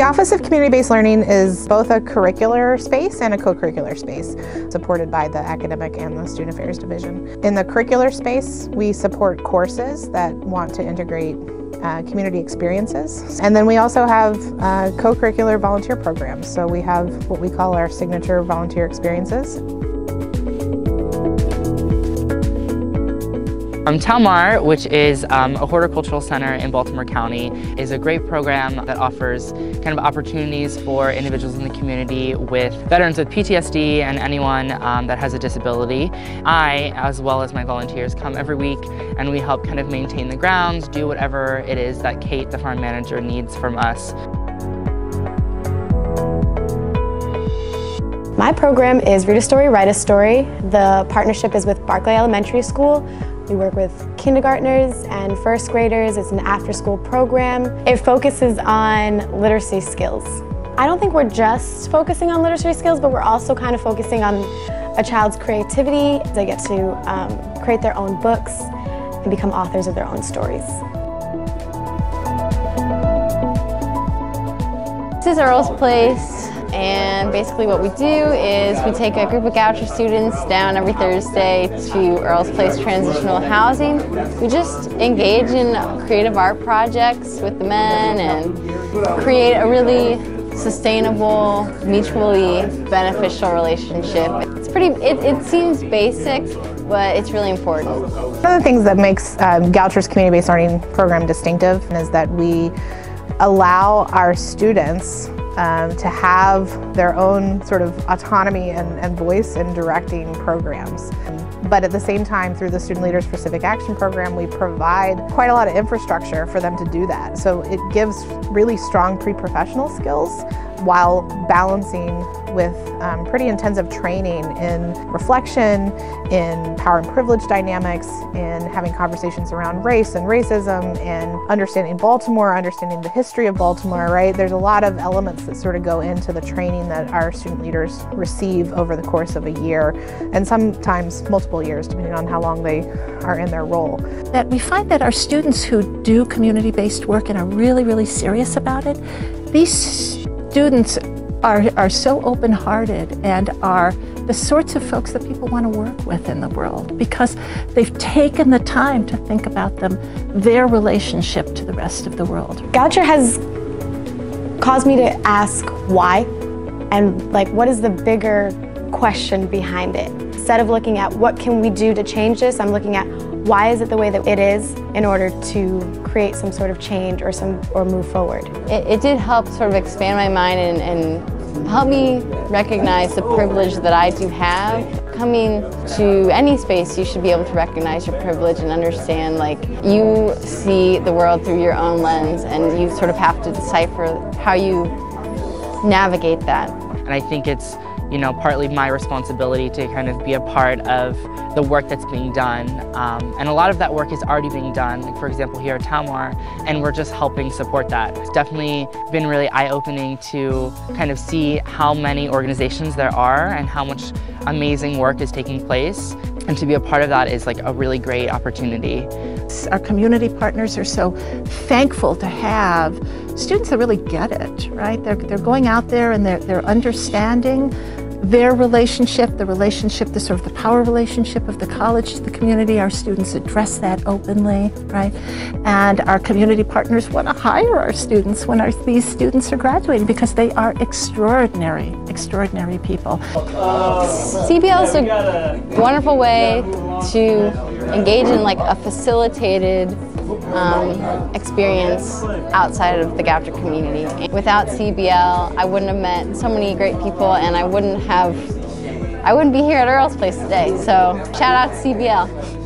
the Office of Community-Based Learning is both a curricular space and a co-curricular space, supported by the Academic and the Student Affairs Division. In the curricular space, we support courses that want to integrate uh, community experiences. And then we also have uh, co-curricular volunteer programs. So we have what we call our signature volunteer experiences. Um, Talmar, which is um, a horticultural center in Baltimore County, is a great program that offers kind of opportunities for individuals in the community with veterans with PTSD and anyone um, that has a disability. I, as well as my volunteers, come every week and we help kind of maintain the grounds, do whatever it is that Kate, the farm manager, needs from us. My program is Read a Story, Write a Story. The partnership is with Barclay Elementary School. We work with kindergartners and first graders. It's an after-school program. It focuses on literacy skills. I don't think we're just focusing on literacy skills, but we're also kind of focusing on a child's creativity. They get to um, create their own books and become authors of their own stories. This is Earl's Place. And basically what we do is we take a group of Goucher students down every Thursday to Earl's Place Transitional Housing. We just engage in creative art projects with the men and create a really sustainable, mutually beneficial relationship. It's pretty, it, it seems basic, but it's really important. One of the things that makes um, Goucher's community-based learning program distinctive is that we allow our students um, to have their own sort of autonomy and, and voice in directing programs. But at the same time, through the Student Leaders for Civic Action program, we provide quite a lot of infrastructure for them to do that. So it gives really strong pre-professional skills while balancing with um, pretty intensive training in reflection, in power and privilege dynamics, in having conversations around race and racism, and understanding Baltimore, understanding the history of Baltimore, right? There's a lot of elements that sort of go into the training that our student leaders receive over the course of a year, and sometimes multiple years, depending on how long they are in their role. That we find that our students who do community-based work and are really, really serious about it, these students are, are so open-hearted and are the sorts of folks that people want to work with in the world because they've taken the time to think about them, their relationship to the rest of the world. Goucher has caused me to ask why and like what is the bigger question behind it. Instead of looking at what can we do to change this, I'm looking at why is it the way that it is in order to create some sort of change or some or move forward. It, it did help sort of expand my mind and, and help me recognize the privilege that I do have. Coming to any space, you should be able to recognize your privilege and understand like you see the world through your own lens and you sort of have to decipher how you navigate that. And I think it's you know, partly my responsibility to kind of be a part of the work that's being done. Um, and a lot of that work is already being done, like for example here at Talmar, and we're just helping support that. It's definitely been really eye-opening to kind of see how many organizations there are and how much amazing work is taking place. And to be a part of that is like a really great opportunity. Our community partners are so thankful to have students that really get it, right? They're, they're going out there and they're, they're understanding their relationship, the relationship, the sort of the power relationship of the college to the community. Our students address that openly, right? And our community partners want to hire our students when our, these students are graduating because they are extraordinary, extraordinary people. CBL is a wonderful way to engage in like a facilitated um, experience outside of the Goucher community. Without CBL, I wouldn't have met so many great people and I wouldn't have, I wouldn't be here at Earl's Place today. So shout out to CBL.